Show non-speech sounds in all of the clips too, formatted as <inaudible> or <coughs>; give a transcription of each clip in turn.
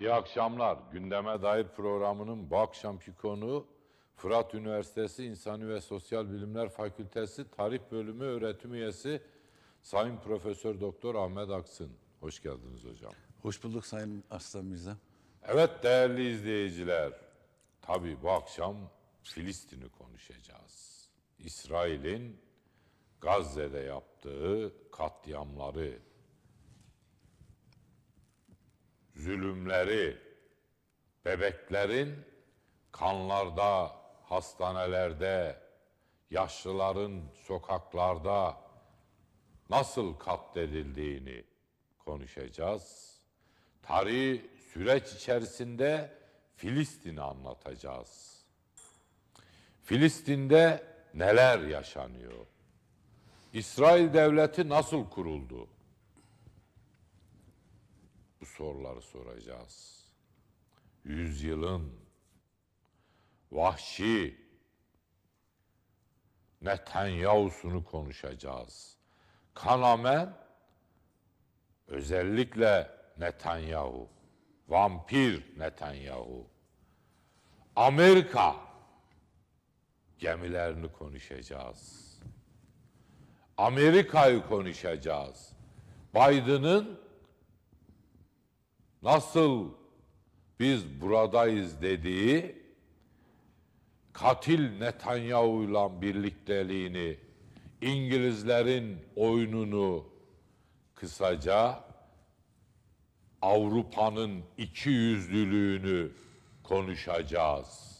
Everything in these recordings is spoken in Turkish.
İyi akşamlar. Gündeme dair programının bu akşamki konuğu Fırat Üniversitesi İnsani ve Sosyal Bilimler Fakültesi Tarih Bölümü öğretim üyesi Sayın Profesör Doktor Ahmet Aksın. Hoş geldiniz hocam. Hoş bulduk Sayın Arslan Mirza. Evet değerli izleyiciler. Tabii bu akşam Filistin'i konuşacağız. İsrail'in Gazze'de yaptığı katliamları, zulümleri, bebeklerin kanlarda, hastanelerde, yaşlıların sokaklarda nasıl katledildiğini konuşacağız. Tarihi süreç içerisinde Filistin'i anlatacağız. Filistin'de neler yaşanıyor? İsrail devleti nasıl kuruldu? Bu soruları soracağız. Yüzyılın vahşi Netanyahu'sunu konuşacağız. Kanamen özellikle Netanyahu, vampir Netanyahu, Amerika gemilerini konuşacağız. Amerika'yı konuşacağız. Biden'ın nasıl biz buradayız dediği katil Netanyahu'yla birlikteliğini, İngilizlerin oyununu kısaca Avrupa'nın iki yüzlülüğünü konuşacağız.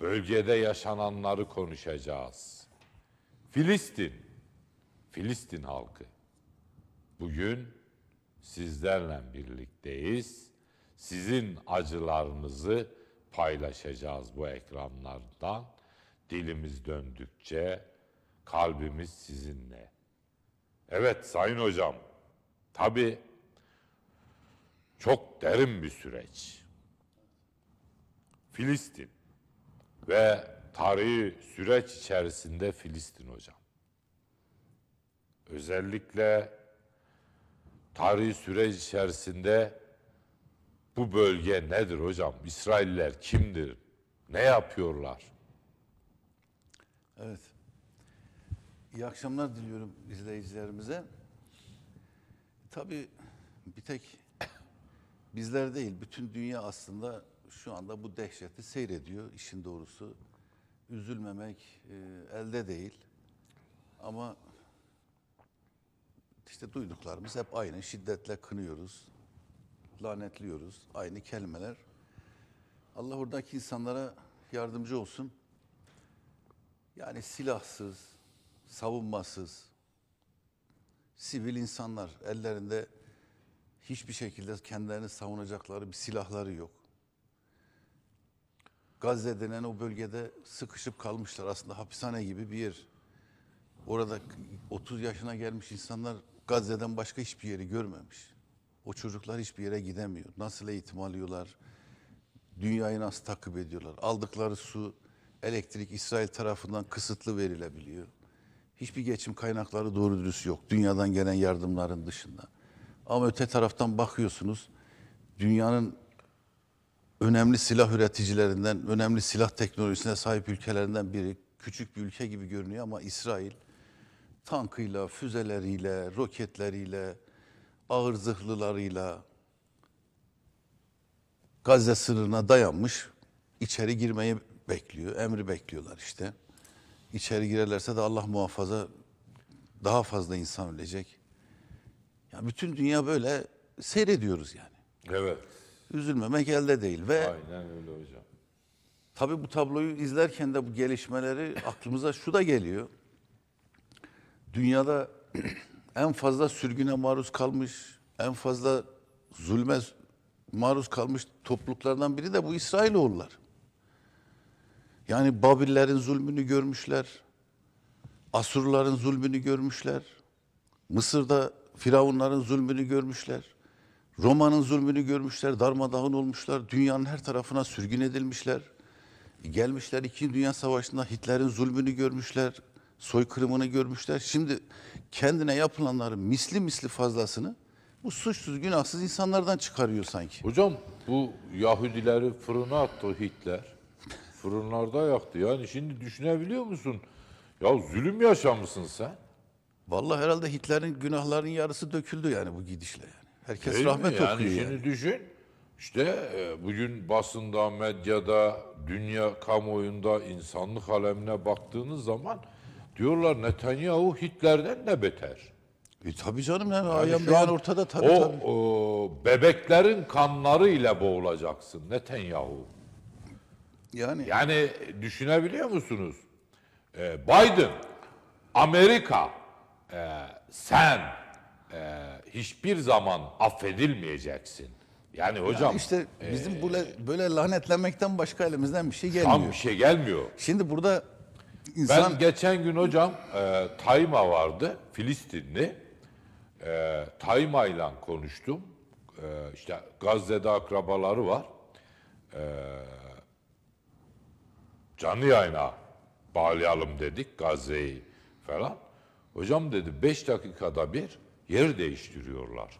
Bölgede yaşananları konuşacağız. Filistin, Filistin halkı. Bugün sizlerle birlikteyiz. Sizin acılarınızı paylaşacağız bu ekranlardan. Dilimiz döndükçe kalbimiz sizinle. Evet Sayın Hocam, tabii çok derin bir süreç. Filistin ve tarihi süreç içerisinde Filistin hocam. Özellikle tarihi süreç içerisinde bu bölge nedir hocam? İsrailler kimdir? Ne yapıyorlar? Evet. İyi akşamlar diliyorum izleyicilerimize. Tabii bir tek bizler değil, bütün dünya aslında şu anda bu dehşeti seyrediyor işin doğrusu. Üzülmemek e, elde değil. Ama işte duyduklarımız hep aynı. Şiddetle kınıyoruz, lanetliyoruz. Aynı kelimeler. Allah oradaki insanlara yardımcı olsun. Yani silahsız, savunmasız, sivil insanlar ellerinde hiçbir şekilde kendilerini savunacakları bir silahları yok. Gazze denen o bölgede sıkışıp kalmışlar. Aslında hapishane gibi bir yer. Orada 30 yaşına gelmiş insanlar Gazze'den başka hiçbir yeri görmemiş. O çocuklar hiçbir yere gidemiyor. Nasıl eğitim alıyorlar? Dünyayı nasıl takip ediyorlar? Aldıkları su, elektrik İsrail tarafından kısıtlı verilebiliyor. Hiçbir geçim kaynakları doğru dürüst yok. Dünyadan gelen yardımların dışında. Ama öte taraftan bakıyorsunuz dünyanın önemli silah üreticilerinden, önemli silah teknolojisine sahip ülkelerinden biri. Küçük bir ülke gibi görünüyor ama İsrail tankıyla, füzeleriyle, roketleriyle, ağır zırhlılarıyla Gazze sınırına dayanmış, içeri girmeyi bekliyor, emri bekliyorlar işte. İçeri girerlerse de Allah muhafaza daha fazla insan ölecek. Ya bütün dünya böyle seyrediyoruz yani. Evet, Üzülmemek elde değil ve aynen öyle hocam. Tabii bu tabloyu izlerken de bu gelişmeleri <laughs> aklımıza şu da geliyor. Dünyada <clears throat> en fazla sürgüne maruz kalmış, en fazla zulme maruz kalmış topluluklardan biri de bu İsrailoğullar. Yani Babillerin zulmünü görmüşler, Asurların zulmünü görmüşler, Mısır'da Firavunların zulmünü görmüşler. Roma'nın zulmünü görmüşler, darmadağın olmuşlar, dünyanın her tarafına sürgün edilmişler. Gelmişler İkinci Dünya Savaşı'nda Hitler'in zulmünü görmüşler, soykırımını görmüşler. Şimdi kendine yapılanların misli misli fazlasını Bu suçsuz, günahsız insanlardan çıkarıyor sanki. Hocam bu Yahudileri fırına attı Hitler. Fırınlarda yaktı. Yani şimdi düşünebiliyor musun? Ya zulüm yaşamışsın sen. Vallahi herhalde Hitler'in günahlarının yarısı döküldü yani bu gidişle yani. Herkes Değil mi? rahmet yani okuyor şimdi yani. düşün. İşte e, bugün basında, medyada, dünya kamuoyunda insanlık alemine baktığınız zaman diyorlar Netanyahu Hitler'den de beter. E tabii canım yani, Yani ayan şu beyan an ortada tabii o, tabii. o bebeklerin kanları ile boğulacaksın Netanyahu. Yani Yani düşünebiliyor musunuz? Ee, Biden, Amerika, e, sen e, hiçbir zaman affedilmeyeceksin. Yani hocam Yani işte bizim böyle, böyle lanetlemekten başka elimizden bir şey tam gelmiyor. bir şey gelmiyor. Şimdi burada Ben insan geçen gün hocam e, Tayma vardı, Filistinli. E, Tayma ile konuştum. E, işte Gazze'de akrabaları var. E, canlı yayına bağlayalım dedik Gazze'yi falan. Hocam dedi 5 dakikada bir yer değiştiriyorlar.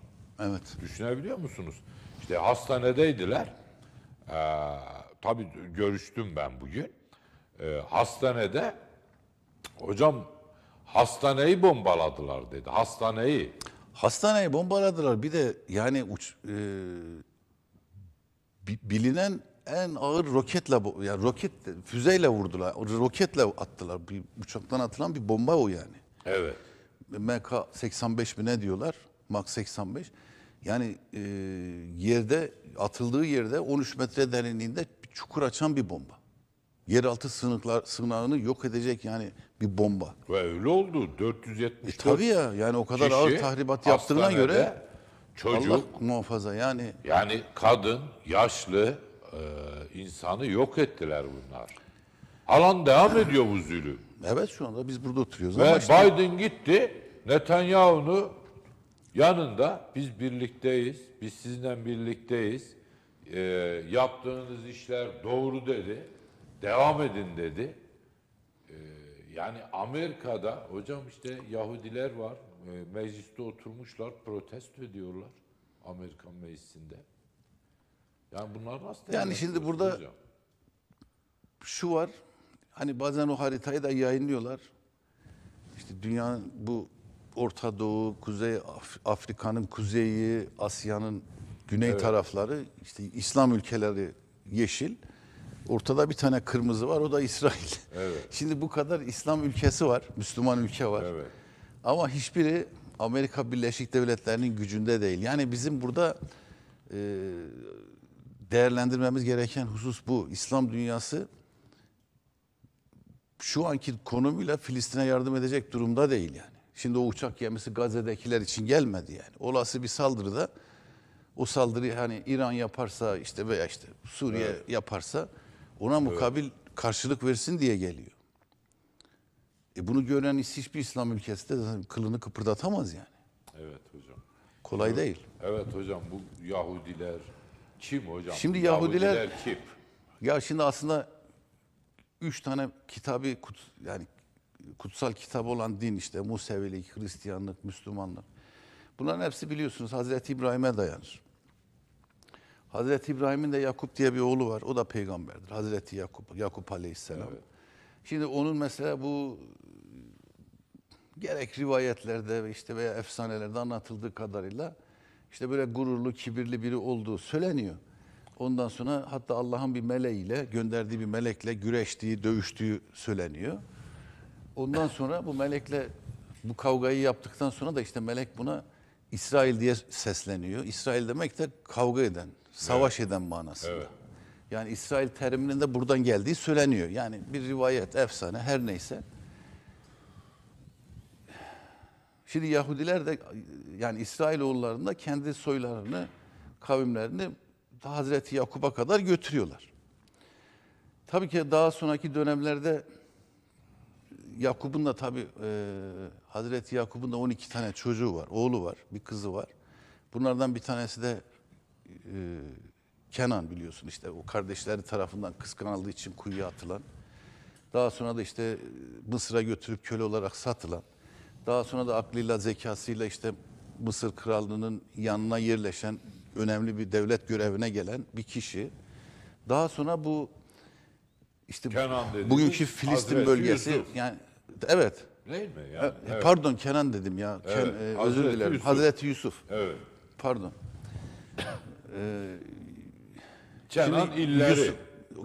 evet Düşünebiliyor musunuz? İşte hastanedeydiler. Ee, tabii görüştüm ben bugün. Ee, hastanede hocam hastaneyi bombaladılar dedi. Hastaneyi. hastaneyi bombaladılar. Bir de yani uç, e, bi- bilinen en ağır roketle yani roket füzeyle vurdular. Roketle attılar. Bir uçaktan atılan bir bomba o yani. Evet. MK85 mi ne diyorlar? Mak 85. Yani e, yerde atıldığı yerde 13 metre derinliğinde bir çukur açan bir bomba. Yeraltı sığınıklar sığınağını yok edecek yani bir bomba. Ve öyle oldu. E 474 tabii ya yani o kadar ağır tahribat yaptığına göre çocuk Allah muhafaza yani yani kadın, yaşlı e, insanı yok ettiler bunlar. Alan devam ediyor bu zulüm. evet şu anda biz burada oturuyoruz Ve ama işte Biden gitti Netanyahu'nu yanında biz birlikteyiz, biz sizinle birlikteyiz. Ee, yaptığınız işler doğru dedi. Devam edin dedi. Ee, yani Amerika'da hocam işte Yahudiler var. Ee, mecliste oturmuşlar, protesto ediyorlar Amerikan meclisinde. Yani bunlar nasıl Yani şimdi burada- hocam? şu var. Hani bazen o haritayı da yayınlıyorlar. İşte dünyanın bu Orta Doğu, Kuzey Af- Afrika'nın kuzeyi, Asya'nın güney tarafları, işte İslam ülkeleri yeşil. Ortada bir tane kırmızı var, o da İsrail. <laughs> Evet. Şimdi bu kadar İslam ülkesi var, Müslüman ülke var. Evet. Ama hiçbiri Amerika Birleşik Devletleri'nin gücünde değil. Yani bizim burada e, değerlendirmemiz gereken husus bu. İslam dünyası şu anki konumuyla Filistin'e yardım edecek durumda değil yani. Şimdi o uçak gemisi Gazze'dekiler için gelmedi yani. Olası bir saldırıda o saldırıyı hani İran yaparsa işte veya işte Suriye yaparsa ona mukabil karşılık versin diye geliyor. E bunu gören hiçbir İslam ülkesi de kılını kıpırdatamaz yani. Evet hocam. Kolay değil. Evet hocam bu Yahudiler kim hocam? Şimdi Bu Yahudiler- kim? Ya şimdi aslında üç tane kitabı kut- yani kutsal kitap olan din işte Musevilik, Hristiyanlık, Müslümanlık. Bunların hepsi biliyorsunuz Hazreti İbrahim'e dayanır. Hazreti İbrahim'in de Yakup diye bir oğlu var. O da peygamberdir. Hazreti Yakup, Yakup Aleyhisselam. Şimdi onun mesela bu gerek rivayetlerde işte veya efsanelerde anlatıldığı kadarıyla işte böyle gururlu, kibirli biri olduğu söyleniyor. Ondan sonra hatta Allah'ın bir meleğiyle, gönderdiği bir melekle güreştiği, dövüştüğü söyleniyor. Ondan sonra bu melekle bu kavgayı yaptıktan sonra da işte melek buna İsrail diye sesleniyor. İsrail demek de kavga eden, savaş eden manasında. Evet. Yani İsrail teriminin de buradan geldiği söyleniyor. Yani bir rivayet, efsane her neyse. Şimdi Yahudiler de yani İsrailoğullarının da kendi soylarını, kavimlerini Hazreti Yakup'a kadar götürüyorlar. Tabii ki daha sonraki dönemlerde Yakup'un da tabii e, Hazreti Yakup'un da 12 tane çocuğu var, oğlu var, bir kızı var. Bunlardan bir tanesi de e, Kenan biliyorsun işte o kardeşleri tarafından kıskanıldığı için kuyuya atılan. Daha sonra da işte e, Mısır'a götürüp köle olarak satılan. Daha sonra da aklıyla, zekasıyla işte Mısır Krallığı'nın yanına yerleşen önemli bir devlet görevine gelen bir kişi. Daha sonra bu işte Kenan dediğimiz bugünkü Filistin Hazreti bölgesi Yusuf. yani evet. Değil mi? Yani, E, evet. Pardon Kenan dedim ya. Ken- Evet, e, özür Hazreti dilerim. Yusuf. Hazreti Yusuf. evet. Pardon. Kenan Şimdi illeri. Yusuf-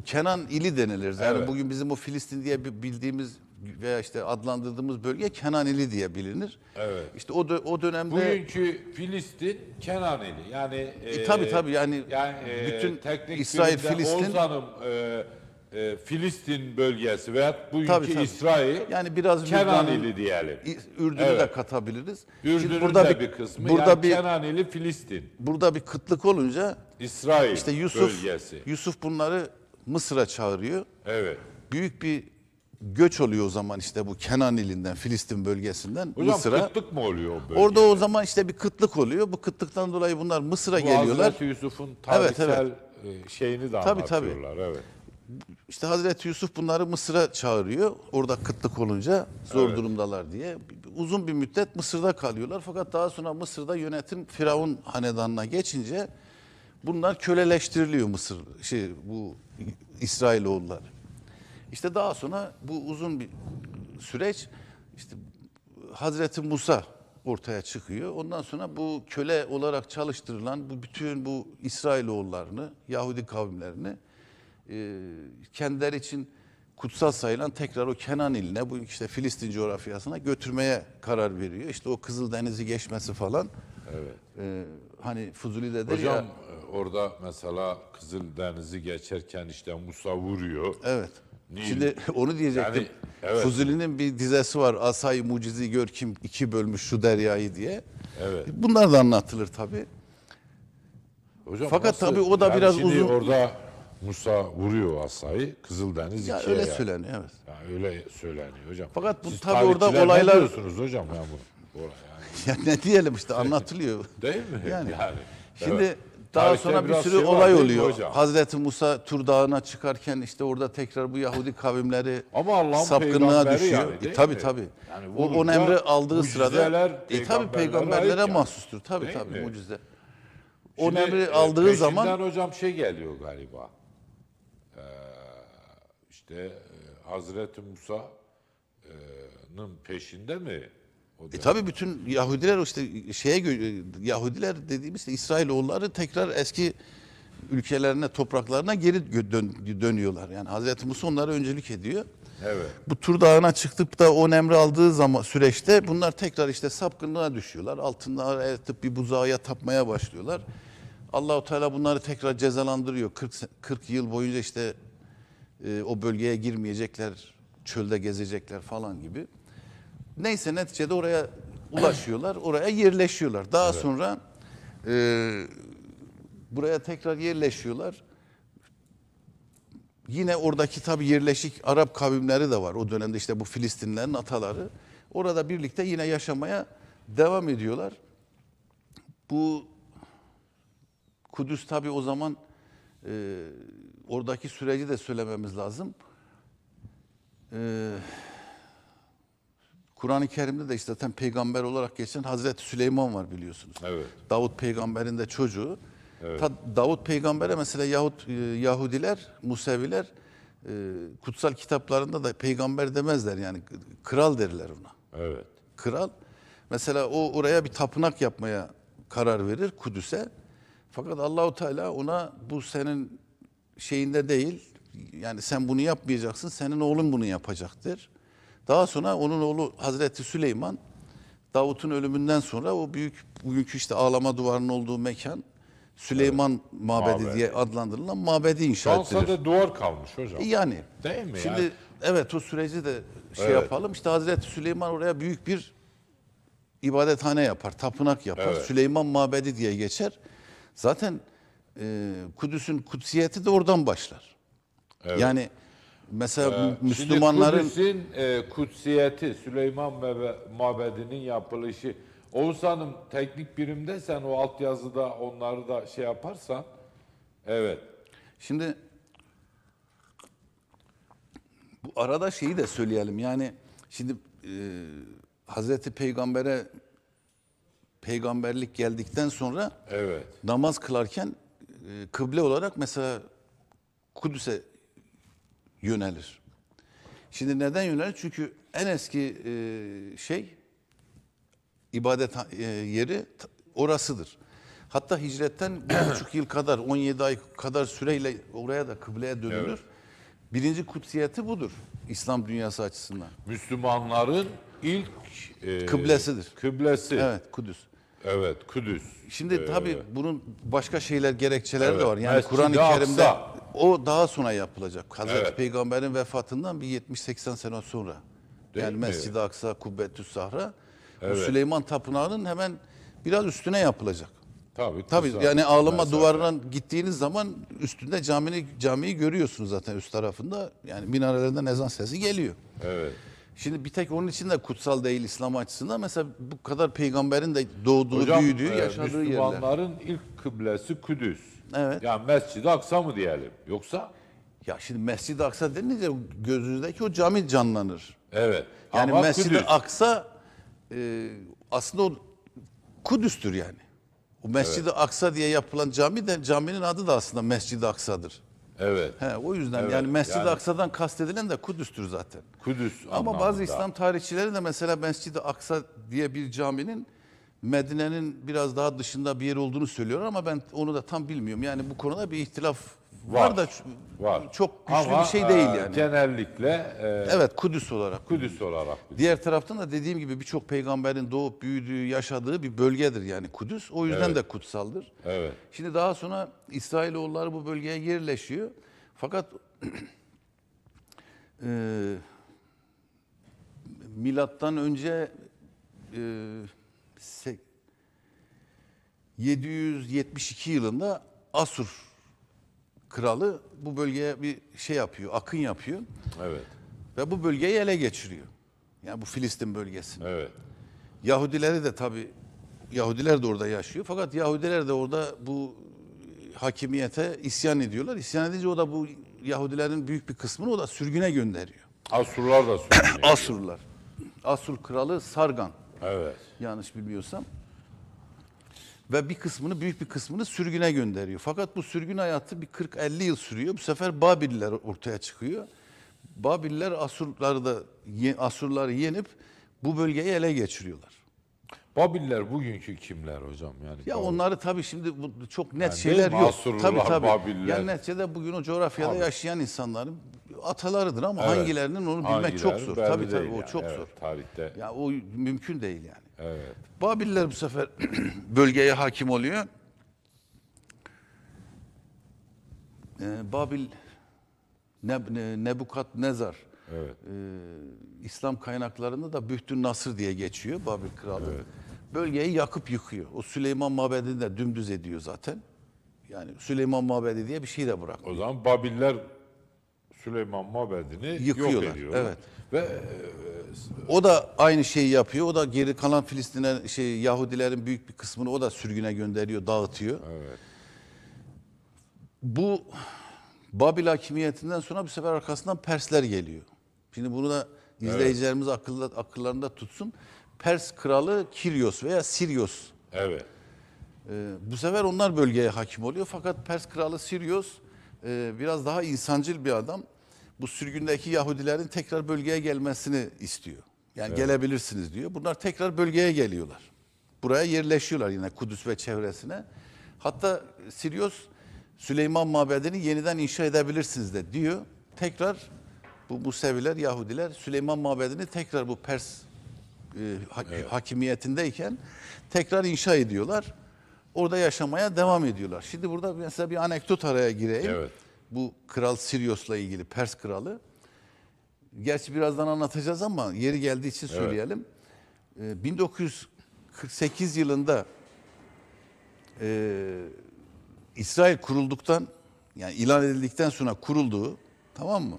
Kenan ili denilir. Yani Evet. bugün bizim o Filistin diye bi- bildiğimiz veya işte adlandırdığımız bölge Kenan ili diye bilinir. Evet. İşte o dö- o dönemde Bugünkü Filistin Kenan ili. Yani e, tabii, tabii, yani yani e, bütün teknik İsrail, bilimde Filistin- Oğuz Hanım, e, e, Filistin bölgesi veya bugünkü Tabii, tabii. İsrail yani biraz Kenan Lübnan'ın- ili diyelim. Ürdün'ü de Evet. katabiliriz. Ürdün'ün burada de bir, bir, kısmı burada yani bir Kenan ili Filistin. burada bir kıtlık olunca İsrail işte Yusuf bölgesi. Yusuf bunları Mısır'a çağırıyor. Evet. Büyük bir göç oluyor o zaman işte bu Kenan ilinden, Filistin bölgesinden Hocam Mısır'a. kıtlık mı oluyor o bölge? Orada o zaman işte bir kıtlık oluyor. Bu kıtlıktan dolayı bunlar Mısır'a Bu geliyorlar. Hazreti Yusuf'un Evet, tarihsel e, şeyini de Tabii, tabii. anlatıyorlar. Evet. İşte Hazreti Yusuf bunları Mısır'a çağırıyor. Orada kıtlık olunca zor durumdalar diye. Uzun bir müddet Mısır'da kalıyorlar. Fakat daha sonra Mısır'da yönetim Firavun hanedanına geçince bunlar köleleştiriliyor Mısır şey bu İsrailoğulları. İşte daha sonra bu uzun bir süreç işte Hazreti Musa ortaya çıkıyor. Ondan sonra bu köle olarak çalıştırılan bu bütün bu İsrailoğullarını, Yahudi kavimlerini e, kendileri için kutsal sayılan tekrar o Kenan iline, bu işte Filistin coğrafyasına götürmeye karar veriyor. İşte o Kızıldeniz'i geçmesi falan. Evet. E, hani Fuzuli de Hocam ya. e, orada mesela Kızıldeniz'i geçerken işte Musa vuruyor. Evet. Nil. Şimdi <laughs> onu diyecektim. Yani, evet. Fuzuli'nin bir dizesi var. Asay mucizi gör kim iki bölmüş şu deryayı diye. Evet. Bunlar da anlatılır tabii. Hocam Fakat nasıl- tabii o da yani biraz uzun- orada Musa vuruyor asayı, Kızıldeniz Ya ikiye öyle yani. söyleniyor evet. Yani öyle söyleniyor hocam. Fakat bu Siz tabii orada tarihçiler ne olaylar- diyorsunuz hocam ya bu? Oraya yani. <laughs> Ya ne diyelim işte anlatılıyor. <laughs> Değil mi? Yani. Yani. Şimdi Evet. daha Tarihte sonra bir sürü şey olay oluyor. hocam? Hazreti Musa Tur Dağı'na çıkarken işte orada tekrar bu Yahudi kavimleri Ama sapkınlığa düşüyor. yani, E, tabii mi? tabii. Yani o, o vurunca emri aldığı sırada e tabii peygamberlere yani. mahsustur. Tabii Değil tabii mi? mucize. O Şimdi, emri e, aldığı zaman hocam şey geliyor galiba. İşte e, Hazreti Musa'nın peşinde mi? O E tabii bütün Yahudiler işte şeye gö- Yahudiler dediğimiz işte İsrailoğulları tekrar eski ülkelerine, topraklarına geri dön- dönüyorlar. Yani Hazreti Musa onlara öncülük ediyor. Evet. Bu Tur Dağı'na çıktıp da o emri aldığı zaman süreçte bunlar tekrar işte sapkınlığa düşüyorlar. Altınları eritip bir buzağa tapmaya başlıyorlar. Allahu Teala bunları tekrar cezalandırıyor. 40 se- 40 yıl boyunca işte e, o bölgeye girmeyecekler, çölde gezecekler falan gibi. Neyse neticede oraya ulaşıyorlar, oraya yerleşiyorlar. Daha sonra e, buraya tekrar yerleşiyorlar. Yine oradaki tabi yerleşik Arap kavimleri de var. O dönemde işte bu Filistinlerin ataları. Orada birlikte yine yaşamaya devam ediyorlar. Bu Kudüs tabi o zaman e, oradaki süreci de söylememiz lazım. E, Kur'an-ı Kerim'de de işte zaten peygamber olarak geçen Hazreti Süleyman var biliyorsunuz. Evet. Davut peygamberin de çocuğu. Ta Davut peygambere mesela Yahut, e, Yahudiler, Museviler e, kutsal kitaplarında da peygamber demezler yani kral derler ona. Evet. Kral mesela o oraya bir tapınak yapmaya karar verir Kudüs'e. Fakat Allahu Teala ona bu senin şeyinde değil. Yani sen bunu yapmayacaksın. Senin oğlun bunu yapacaktır. Daha sonra onun oğlu Hazreti Süleyman Davut'un ölümünden sonra o büyük bugünkü işte ağlama duvarının olduğu mekan Süleyman Mabedi, Mabedi. diye adlandırılan mabedi inşa ettirir. sadece duvar kalmış hocam. Yani. Değil mi Şimdi yani? evet o süreci de şey Evet. yapalım. İşte Hazreti Süleyman oraya büyük bir ibadethane yapar, tapınak yapar. Evet. Süleyman Mabedi diye geçer. Zaten e, Kudüs'ün kutsiyeti de oradan başlar. Evet. Yani mesela Ee, Müslümanların Kudüs'ün e, kutsiyeti, Süleyman Mabedi'nin yapılışı. Oğuz Hanım teknik birimde sen o altyazıda onları da şey yaparsan. Evet. Şimdi bu arada şeyi de söyleyelim. Yani şimdi e, Hazreti Peygamber'e peygamberlik geldikten sonra Evet. namaz kılarken e, kıble olarak mesela Kudüs'e yönelir. Şimdi neden yönelir? Çünkü en eski e, şey ibadet e, yeri orasıdır. Hatta hicretten bir <coughs> buçuk yıl kadar, 17 ay kadar süreyle oraya da kıbleye dönülür. Evet. Birinci kutsiyeti budur İslam dünyası açısından. Müslümanların ilk e, Kıblesidir. Kıblesi. Evet. Evet, Kudüs. Şimdi Ee, tabii bunun başka şeyler gerekçeleri Evet, de var. Yani Kur'an-ı Kerim'de Aksa. o daha sonra yapılacak. Hazreti Evet. Peygamber'in vefatından bir 70-80 sene sonra. Değil yani? Mescid-i Aksa, Kubbetüs Sahra. Evet. Süleyman Tapınağı'nın hemen biraz üstüne yapılacak. Tabii. Tabii kısa yani ağlama mesafe. duvarından gittiğiniz zaman üstünde camini camiyi görüyorsunuz zaten üst tarafında. Yani minarelerden ezan sesi geliyor. Evet. Şimdi bir tek onun için de kutsal değil İslam açısından. Mesela bu kadar peygamberin de doğduğu, Hocam büyüdüğü, e, yaşadığı yerler. Müslümanların ilk kıblesi Kudüs. Evet. Yani Mescid-i Aksa mı diyelim? Yoksa? Ya şimdi Mescid-i Aksa denince gözünüzdeki o cami canlanır. Evet. Yani Ama Mescid-i. Aksa e, aslında o Kudüs'tür yani. O Mescid-i Aksa diye yapılan cami de caminin adı da aslında Mescid-i Aksa'dır. Evet. He, o yüzden Evet, yani Mescid-i yani- Aksa'dan kastedilen de Kudüs'tür zaten. Kudüs Ama bazı anlamında. İslam tarihçileri de mesela Mescid-i Aksa diye bir caminin Medine'nin biraz daha dışında bir yer olduğunu söylüyor ama ben onu da tam bilmiyorum. Yani bu konuda bir ihtilaf var, Var, da Var. çok güçlü Ama, bir şey değil e, yani. Genellikle e, Evet Kudüs olarak. Kudüs olarak. bilinir. Diğer taraftan da dediğim gibi birçok peygamberin doğup büyüdüğü, yaşadığı bir bölgedir yani Kudüs. O yüzden Evet. de kutsaldır. Evet. Şimdi daha sonra İsrailoğulları bu bölgeye yerleşiyor. Fakat <clears throat> e, milattan önce e, se- 772 yılında Asur kralı bu bölgeye bir şey yapıyor, akın yapıyor Evet. ve bu bölgeyi ele geçiriyor. Yani bu Filistin bölgesi. Evet. Yahudileri de tabi Yahudiler de orada yaşıyor. Fakat Yahudiler de orada bu hakimiyete isyan ediyorlar. İsyan edince o da bu Yahudilerin büyük bir kısmını o da sürgüne gönderiyor. Asurlar da sürgün. <clears throat> Asurlular. Asur kralı Sargan evet. yanlış bilmiyorsam. Ve bir kısmını büyük bir kısmını sürgüne gönderiyor. Fakat bu sürgün hayatı bir 40-50 yıl sürüyor. Bu sefer Babiller ortaya çıkıyor. Babiller Asurları da Asurları yenip bu bölgeyi ele geçiriyorlar. Babiller bugünkü kimler hocam? Yani Ya Babil- onları tabii şimdi bu çok net Yani şeyler yok. Tabii tabii. Babiller. Yani neticede bugün o coğrafyada Tabii. yaşayan insanların atalarıdır ama Evet. hangilerinin onu bilmek Hangileri çok zor. Tabii tabii değil o yani. çok Evet, zor. Tarihte. Ya o mümkün değil yani. Evet. Babiller bu sefer <clears throat> bölgeye hakim oluyor. Ee, Babil ne, ne, Nebukadnezar Evet. e, İslam kaynaklarında da Bühtün Nasır diye geçiyor Babil kralı. Bölgeyi yakıp yıkıyor. O Süleyman Mabedi'ni de dümdüz ediyor zaten. Yani Süleyman Mabedi diye bir şey de bırak. O zaman Babiller Süleyman Mabedi'ni yok Yıkıyorlar, ediyorlar. evet. Ve e, O da aynı şeyi yapıyor. O da geri kalan Filistin'e şey Yahudilerin büyük bir kısmını o da sürgüne gönderiyor, dağıtıyor. evet. Bu Babil hakimiyetinden sonra bir sefer arkasından Persler geliyor. Şimdi bunu da izleyicilerimiz akıllı, akıllarında tutsun. Pers kralı Kiryos veya Siryos. Evet. Ee, bu sefer onlar bölgeye hakim oluyor. Fakat Pers kralı Siryos e, biraz daha insancıl bir adam. Bu sürgündeki Yahudilerin tekrar bölgeye gelmesini istiyor. Yani gelebilirsiniz diyor. Bunlar tekrar bölgeye geliyorlar. Buraya yerleşiyorlar yine Kudüs ve çevresine. Hatta Siryos Süleyman Mabedi'ni yeniden inşa edebilirsiniz de diyor. Tekrar bu Museviler, Yahudiler Süleyman Mabedi'ni tekrar bu Pers e, ha- hakimiyetindeyken tekrar inşa ediyorlar. Orada yaşamaya devam ediyorlar. Şimdi burada mesela bir anekdot araya gireyim. Evet. Bu Kral Siryos'la ilgili Pers kralı. Gerçi birazdan anlatacağız ama yeri geldiği için söyleyelim. Ee, 1948 yılında e, İsrail kurulduktan yani ilan edildikten sonra kurulduğu tamam mı?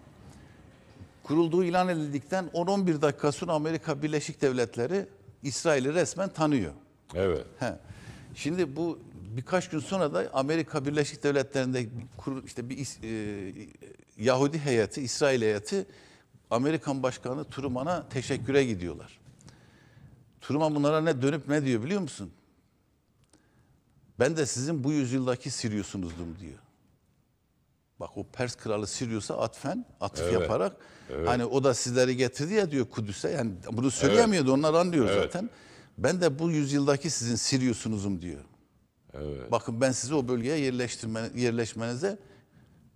Kurulduğu ilan edildikten 10-11 dakika sonra Amerika Birleşik Devletleri İsrail'i resmen tanıyor. Evet. He. Şimdi bu birkaç gün sonra da Amerika Birleşik Devletleri'nde işte bir e, Yahudi heyeti, İsrail heyeti Amerikan Başkanı Truman'a teşekküre gidiyorlar. Truman bunlara ne dönüp ne diyor biliyor musun? Ben de sizin bu yüzyıldaki Sirius'unuzdum diyor. Bak o Pers kralı Sirius'a atfen, atıf Evet, yaparak hani o da sizleri getirdi ya diyor Kudüs'e. Yani bunu söyleyemiyordu onlar anlıyor Evet. zaten. Ben de bu yüzyıldaki sizin Sirius'unuzum diyor. Evet. Bakın ben sizi o bölgeye yerleştirme, yerleşmenize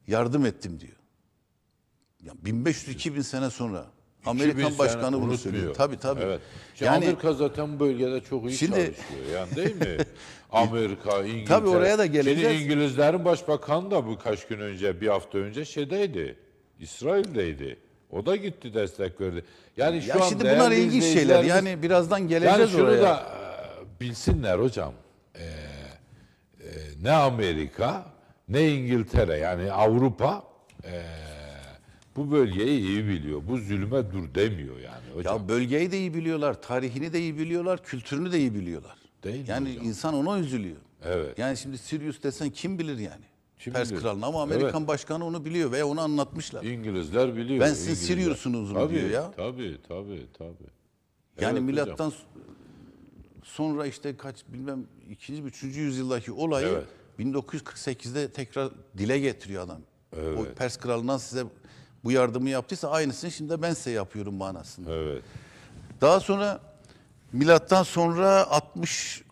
yardım ettim diyor. Ya 1500-2000 sene sonra 2000 Amerikan başkanı bunu söylüyor. Tabii tabii. Evet. Şimdi Yani Amerika zaten bu bölgede çok iyi Şimdi- çalışıyor. Yani değil mi? <laughs> Amerika, İngiltere. Tabii oraya da geleceğiz. Şimdi İngilizlerin başbakanı da birkaç gün önce, bir hafta önce şeydeydi. İsrail'deydi. O da gitti destek verdi. Yani şu ya an şimdi bunlar ilginç şeyler. Yani birazdan yani geleceğiz şunu oraya. da e, bilsinler hocam. Ee, e, ne Amerika ne İngiltere yani Avrupa e, bu bölgeyi iyi biliyor. Bu zulüme dur demiyor yani hocam. Ya bölgeyi de iyi biliyorlar, tarihini de iyi biliyorlar, kültürünü de iyi biliyorlar. Değil mi yani hocam? insan ona üzülüyor. Evet. Yani şimdi Sirius desen kim bilir yani? Kim Pers bilir? kralını ama Amerikan başkanı onu biliyor ve onu anlatmışlar. İngilizler biliyor. Ben sizin İngilizler. Sirius'unuzum Tabii, diyor ya. Tabii tabii tabii. Yani Evet milattan hocam. sonra işte kaç bilmem ikinci, üçüncü yüzyıldaki olayı Evet. 1948'de tekrar dile getiriyor adam. O Pers kralından size bu yardımı yaptıysa aynısını şimdi de ben size yapıyorum manasında. Evet. Daha sonra milattan sonra 60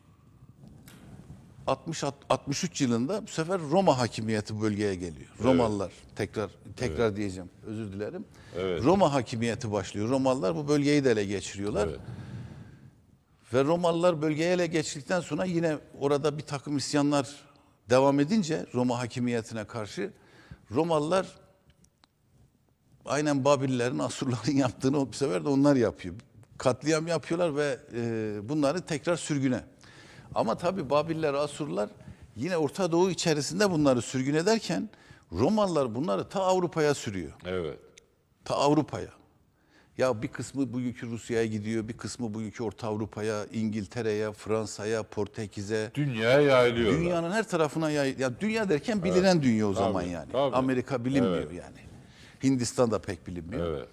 60 63 yılında bu sefer Roma hakimiyeti bölgeye geliyor. Romalılar tekrar tekrar diyeceğim. Özür dilerim. Evet. Roma hakimiyeti başlıyor. Romalılar bu bölgeyi de ele geçiriyorlar. Evet. Ve Romalılar bölgeye ele geçirdikten sonra yine orada bir takım isyanlar devam edince Roma hakimiyetine karşı Romalılar aynen Babillerin, Asurların <laughs> yaptığını bu sefer de onlar yapıyor. Katliam yapıyorlar ve e, bunları tekrar sürgüne. Ama tabii Babiller, Asurlar yine Orta Doğu içerisinde bunları sürgün ederken Romalılar bunları ta Avrupa'ya sürüyor. Evet. Ta Avrupa'ya. Ya bir kısmı bugünkü Rusya'ya gidiyor, bir kısmı bugünkü Orta Avrupa'ya, İngiltere'ye, Fransa'ya, Portekiz'e. Dünyaya yayılıyorlar. Dünyanın her tarafına yay... Ya dünya derken bilinen dünya o zaman Tabii, yani. tabii. Amerika bilinmiyor Evet. yani. Hindistan da pek bilinmiyor. Evet.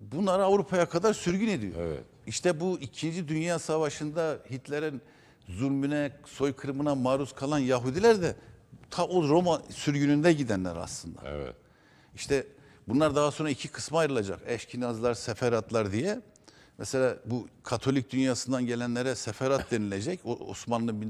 Bunları Avrupa'ya kadar sürgün ediyor. Evet. İşte bu İkinci Dünya Savaşı'nda Hitler'in zulmüne, soykırımına maruz kalan Yahudiler de ta o Roma sürgününde gidenler aslında. Evet. İşte bunlar daha sonra iki kısma ayrılacak. Eşkinazlar, seferatlar diye. Mesela bu Katolik dünyasından gelenlere seferat denilecek. O Osmanlı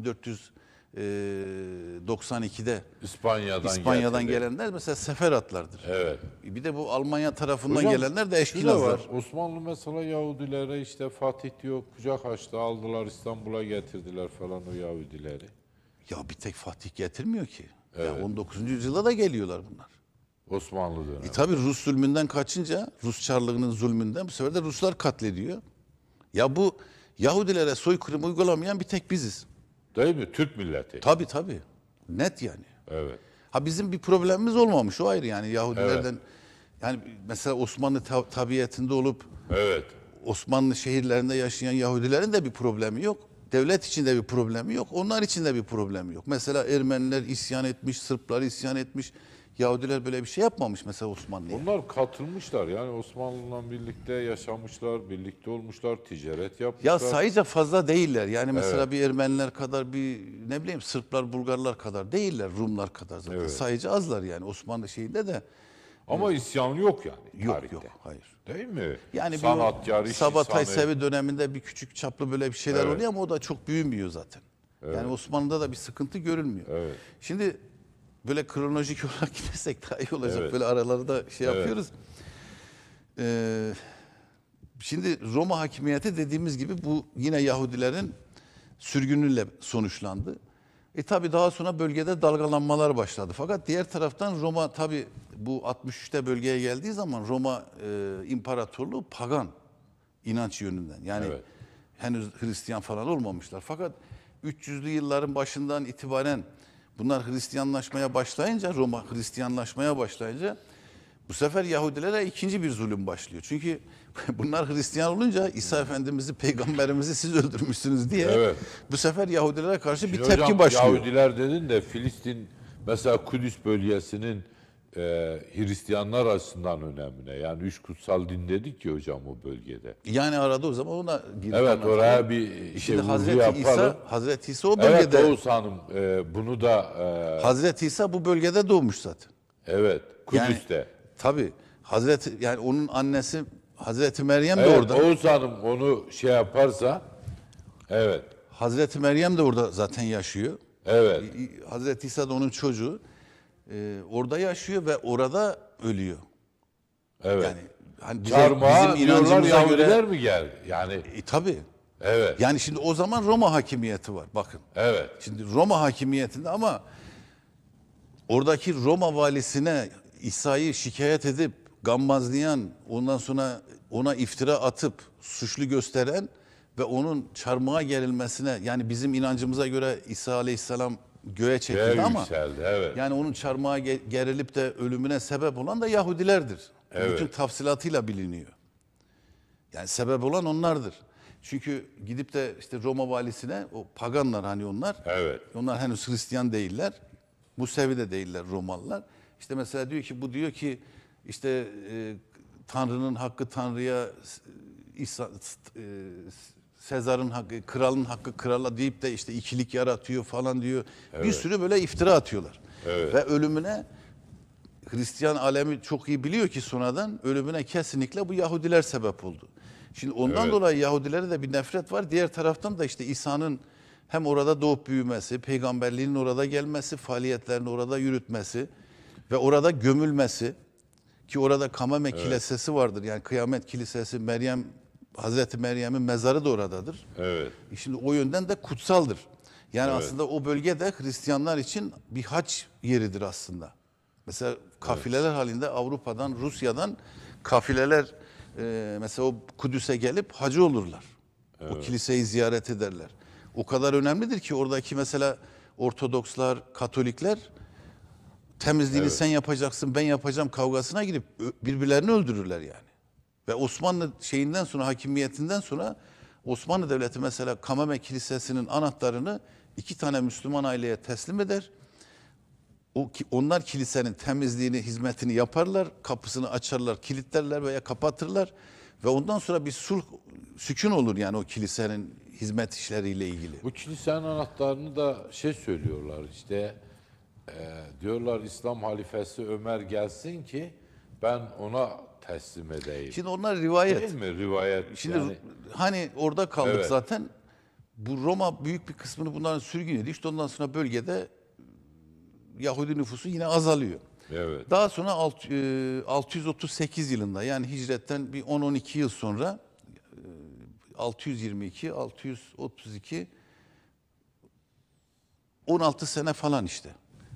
1492'de İspanya'dan İspanya'dan getirdi. gelenler mesela seferatlardır. Evet. Bir de bu Almanya tarafından Hocam, gelenler de eşkinazlar. var. Osmanlı mesela Yahudilere işte Fatih diyor kucak açtı aldılar İstanbul'a getirdiler falan o Yahudileri. Ya bir tek Fatih getirmiyor ki. Ya 19. yüzyılda da geliyorlar bunlar. Osmanlı dönemi. E tabi Rus zulmünden kaçınca, Rus Çarlığı'nın zulmünden bu sefer de Ruslar katlediyor. Ya bu Yahudilere soykırım uygulamayan bir tek biziz. Değil mi? Türk milleti. Tabi tabi. Net yani. Evet. Ha bizim bir problemimiz olmamış o ayrı yani Yahudilerden. Yani mesela Osmanlı ta- tabiatında olup Evet. Osmanlı şehirlerinde yaşayan Yahudilerin de bir problemi yok. Devlet içinde bir problemi yok. Onlar için de bir problemi yok. Mesela Ermeniler isyan etmiş, Sırplar isyan etmiş. Yahudiler böyle bir şey yapmamış mesela Osmanlı'ya. Onlar katılmışlar yani Osmanlı'la birlikte yaşamışlar, birlikte olmuşlar, ticaret Ya yapmışlar. sayıca fazla değiller. Yani mesela bir Ermeniler kadar bir ne bileyim Sırplar, Bulgarlar kadar değiller. Rumlar kadar zaten. Evet. Sayıca azlar yani Osmanlı şeyinde de. Ama isyan yok yani Yok tarihte. yok hayır. Değil mi? Yani Sanatkar, iş Sabatay insanı. Sevi döneminde bir küçük çaplı böyle bir şeyler Evet. oluyor ama o da çok büyümüyor zaten. Yani Osmanlı'da da bir sıkıntı görülmüyor. Evet. Şimdi böyle kronolojik <laughs> olarak gidersek daha iyi olacak. Evet. Böyle aralarda şey Evet. yapıyoruz. Ee, şimdi Roma hakimiyeti dediğimiz gibi bu yine Yahudilerin sürgünüyle sonuçlandı. E tabi daha sonra bölgede dalgalanmalar başladı. Fakat diğer taraftan Roma tabi bu 63'te bölgeye geldiği zaman Roma e, İmparatorluğu pagan inanç yönünden. Yani Evet. henüz Hristiyan falan olmamışlar. Fakat 300'lü yılların başından itibaren bunlar Hristiyanlaşmaya başlayınca, Roma Hristiyanlaşmaya başlayınca bu sefer Yahudilere ikinci bir zulüm başlıyor. Çünkü <laughs> bunlar Hristiyan olunca İsa Efendimiz'i, peygamberimizi siz öldürmüşsünüz diye Evet. bu sefer Yahudilere karşı bir Şimdi tepki hocam, başlıyor. Yahudiler dedin de Filistin mesela Kudüs bölgesinin e, Hristiyanlar açısından önemine. Yani üç kutsal din dedik ki hocam o bölgede. Yani arada o zaman ona girip Evet oraya bir şey Hazreti yapalım. İsa, Hazreti İsa o evet bölgede, Oğuz Hanım e, bunu da e, Hazreti İsa bu bölgede doğmuş zaten. evet Yani- Kudüs'te. Tabii. Hazreti yani onun annesi Hazreti Meryem de Evet orada. Oğuz Hanım onu şey yaparsa evet Hazreti Meryem de orada zaten yaşıyor. evet Hazreti İsa da onun çocuğu. Ee, orada yaşıyor ve orada ölüyor. evet. Yani hani bize, Çarmıha bizim inancımıza göre mi geldi? Yani e, tabii. evet Yani şimdi o zaman Roma hakimiyeti var. Bakın. evet Şimdi Roma hakimiyetinde ama oradaki Roma valisine İsa'yı şikayet edip gammazlayan, ondan sonra ona iftira atıp suçlu gösteren ve onun çarmıha gerilmesine yani bizim inancımıza göre İsa Aleyhisselam göğe çekildi Göğe ama yükseldi evet. yani onun çarmıha ge- gerilip de ölümüne sebep olan da Yahudilerdir. Evet. Bütün tafsilatıyla biliniyor. Yani sebep olan onlardır. Çünkü gidip de işte Roma valisine o paganlar hani onlar. Evet. Onlar henüz Hristiyan değiller. Musevi de değiller Romalılar. İşte mesela diyor ki bu diyor ki işte e, Tanrı'nın hakkı Tanrı'ya e, Sezar'ın hakkı, kralın hakkı krala deyip de işte ikilik yaratıyor falan diyor. Bir sürü böyle iftira atıyorlar. Evet. Ve ölümüne Hristiyan alemi çok iyi biliyor ki sonradan ölümüne kesinlikle bu Yahudiler sebep oldu. Şimdi ondan Evet. dolayı Yahudilere de bir nefret var. Diğer taraftan da işte İsa'nın hem orada doğup büyümesi, peygamberliğinin orada gelmesi, faaliyetlerini orada yürütmesi ve orada gömülmesi ki orada Kamame Kilisesi vardır. Yani Kıyamet Kilisesi Meryem Hazreti Meryem'in mezarı da oradadır. Evet. E Şimdi o yönden de kutsaldır. Yani Evet. aslında o bölgede Hristiyanlar için bir haç yeridir aslında. Mesela kafileler halinde Avrupa'dan, Rusya'dan kafileler e, mesela o Kudüs'e gelip hacı olurlar. O kiliseyi ziyaret ederler. O kadar önemlidir ki oradaki mesela Ortodokslar, Katolikler temizliğini sen yapacaksın, ben yapacağım kavgasına girip birbirlerini öldürürler yani. Ve Osmanlı şeyinden sonra, hakimiyetinden sonra Osmanlı Devleti mesela Kamame Kilisesi'nin anahtarını iki tane Müslüman aileye teslim eder. O onlar kilisenin temizliğini, hizmetini yaparlar, kapısını açarlar, kilitlerler veya kapatırlar ve ondan sonra bir sulh, sükun olur yani o kilisenin hizmet işleriyle ilgili. Bu kilisenin anahtarını da şey söylüyorlar işte e, diyorlar İslam halifesi Ömer gelsin ki ben ona teslim edeyim. Şimdi onlar rivayet. Değil mi rivayet? Şimdi yani, hani orada kaldık Evet. zaten. Bu Roma büyük bir kısmını bunların sürgün ediyor. İşte ondan sonra bölgede Yahudi nüfusu yine azalıyor. evet. Daha sonra alt- e, 638 yılında yani hicretten bir 10-12 yıl sonra e, 622, 632 16 sene falan işte.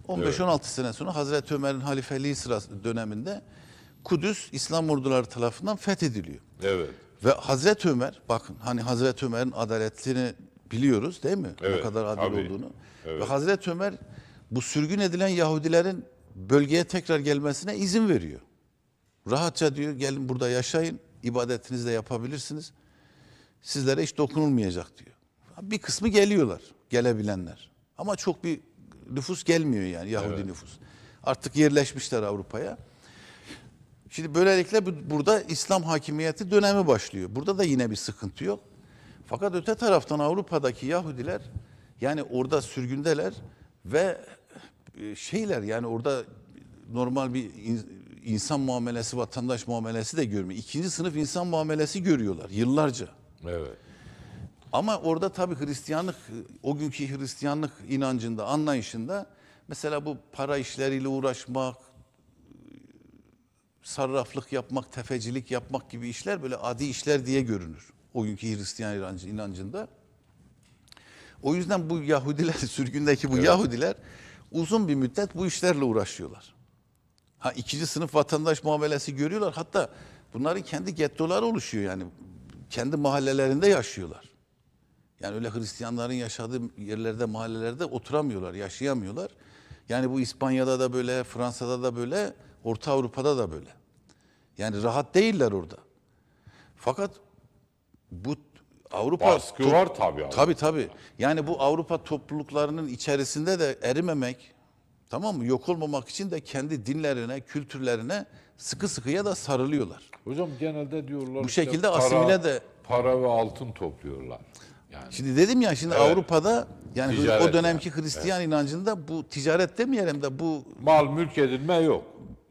15-16 sene sonra Hazreti Ömer'in halifeliği sırası döneminde Kudüs İslam orduları tarafından fethediliyor. Evet. Ve Hazreti Ömer, bakın hani Hazreti Ömer'in adaletini biliyoruz değil mi? ne Evet, kadar adil tabii. olduğunu. Evet. Ve Hazreti Ömer bu sürgün edilen Yahudilerin bölgeye tekrar gelmesine izin veriyor. Rahatça diyor gelin burada yaşayın, ibadetinizi de yapabilirsiniz. Sizlere hiç dokunulmayacak diyor. Bir kısmı geliyorlar, gelebilenler. Ama çok bir nüfus gelmiyor yani Yahudi nüfus. Artık yerleşmişler Avrupa'ya. Şimdi böylelikle bu- burada İslam hakimiyeti dönemi başlıyor. Burada da yine bir sıkıntı yok. Fakat öte taraftan Avrupa'daki Yahudiler yani orada sürgündeler ve e, şeyler yani orada normal bir in- insan muamelesi, vatandaş muamelesi de görmüyor. İkinci sınıf insan muamelesi görüyorlar yıllarca. Evet. Ama orada tabii Hristiyanlık, o günkü Hristiyanlık inancında, anlayışında mesela bu para işleriyle uğraşmak, sarraflık yapmak, tefecilik yapmak gibi işler böyle adi işler diye görünür. O günkü Hristiyan inancı, inancında. O yüzden bu Yahudiler, <laughs> sürgündeki bu Yahudiler uzun bir müddet bu işlerle uğraşıyorlar. Ha ikinci sınıf vatandaş muamelesi görüyorlar. Hatta bunların kendi gettoları oluşuyor yani. Kendi mahallelerinde yaşıyorlar. Yani öyle Hristiyanların yaşadığı yerlerde, mahallelerde oturamıyorlar, yaşayamıyorlar. Yani bu İspanya'da da böyle, Fransa'da da böyle, Orta Avrupa'da da böyle. Yani rahat değiller orada. Fakat bu Avrupa Baskı top- var tabii abi. Tabii tabii. Yani bu Avrupa topluluklarının içerisinde de erimemek Tamam mı? Yok olmamak için de kendi dinlerine, kültürlerine sıkı sıkıya da sarılıyorlar. Hocam genelde diyorlar Bu işte şekilde para- asimile de- para ve altın topluyorlar. Yani Şimdi dedim ya şimdi Evet. Avrupa'da yani Ticaret o dönemki Hristiyan inancında bu ticaret demeyelim de bu mal mülk edinme yok.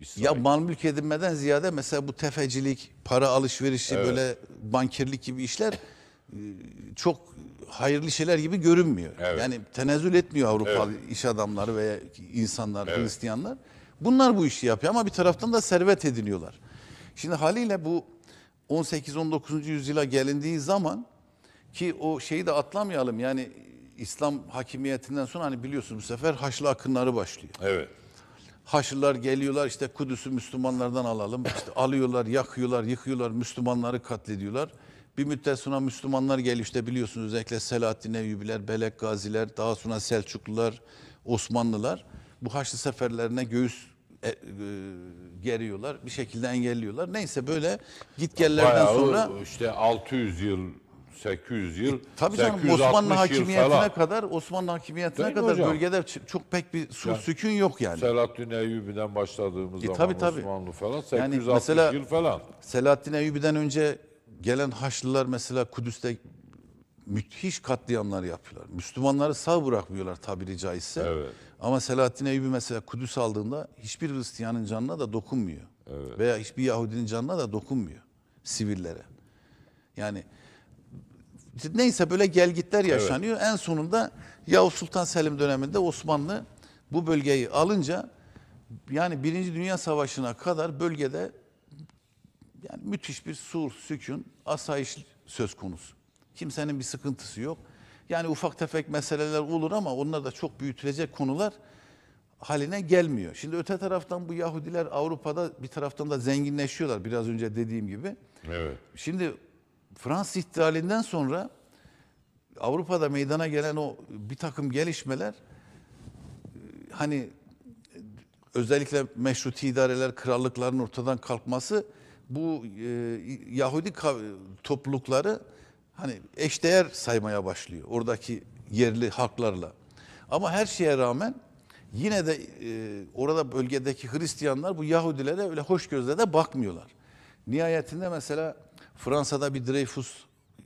İsrail. ya mal mülk edinmeden ziyade mesela bu tefecilik, para alışverişi böyle bankerlik gibi işler e, çok hayırlı şeyler gibi görünmüyor. Evet. Yani tenezzül etmiyor Avrupalı iş adamları veya insanlar, Hristiyanlar. Bunlar bu işi yapıyor ama bir taraftan da servet ediniyorlar. Şimdi haliyle bu 18-19. yüzyıla gelindiği zaman ki o şeyi de atlamayalım yani İslam hakimiyetinden sonra hani biliyorsunuz bu sefer Haçlı akınları başlıyor. Evet. Haçlılar geliyorlar işte Kudüs'ü Müslümanlardan alalım. İşte alıyorlar, yakıyorlar, yıkıyorlar, Müslümanları katlediyorlar. Bir müddet sonra Müslümanlar geliyor işte biliyorsunuz özellikle Selahaddin Eyyubiler, Belek Gaziler, daha sonra Selçuklular, Osmanlılar bu Haçlı seferlerine göğüs e, e, geriyorlar. Bir şekilde engelliyorlar. Neyse böyle gitgellerden Bayağı sonra işte 600 yıl, 800 yıl, Tabii canım 860 Osmanlı hakimiyetine falan. kadar Osmanlı hakimiyetine Değil kadar hocam? bölgede çok pek bir sur sükun yok yani. Selahaddin Eyyubi'den başladığımız E, zaman tabii, tabii. Osmanlı falan Yani 860 mesela- yıl falan. Selahaddin Eyyubi'den önce gelen Haçlılar mesela Kudüs'te müthiş katliamlar yapıyorlar. Müslümanları sağ bırakmıyorlar tabiri caizse. Evet. Ama Selahaddin Eyyubi mesela Kudüs aldığında hiçbir Hristiyanın canına da dokunmuyor. Veya hiçbir Yahudinin canına da dokunmuyor sivillere. Yani neyse böyle gelgitler yaşanıyor. En sonunda Yavuz Sultan Selim döneminde Osmanlı bu bölgeyi alınca yani Birinci Dünya Savaşı'na kadar bölgede yani müthiş bir sur, sükun, asayiş söz konusu. Kimsenin bir sıkıntısı yok. Yani ufak tefek meseleler olur ama onlar da çok büyütülecek konular haline gelmiyor. Şimdi öte taraftan bu Yahudiler Avrupa'da bir taraftan da zenginleşiyorlar biraz önce dediğim gibi. Evet. Şimdi Fransız ihtilalinden sonra Avrupa'da meydana gelen o bir takım gelişmeler e, hani özellikle meşruti idareler, krallıkların ortadan kalkması bu e, Yahudi toplulukları hani eşdeğer saymaya başlıyor oradaki yerli halklarla. Ama her şeye rağmen yine de e, orada bölgedeki Hristiyanlar bu Yahudilere öyle hoş gözle de bakmıyorlar. Nihayetinde mesela Fransa'da bir Dreyfus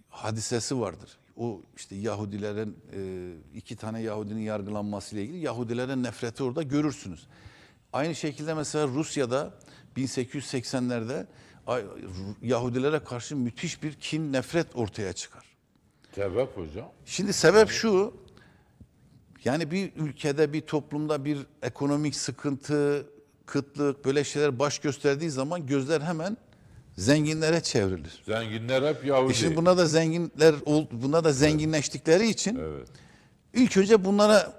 hadisesi vardır. O işte Yahudilerin e, iki tane Yahudinin yargılanmasıyla ilgili Yahudilerin nefreti orada görürsünüz. Aynı şekilde mesela Rusya'da 1880'lerde ay- Yahudilere karşı müthiş bir kin, nefret ortaya çıkar. Sebep hocam. Şimdi sebep şu, yani bir ülkede, bir toplumda bir ekonomik sıkıntı, kıtlık böyle şeyler baş gösterdiği zaman gözler hemen zenginlere çevrilir. Zenginler hep Yahudi. E şimdi buna da zenginler, buna da zenginleştikleri için Evet. ilk önce bunlara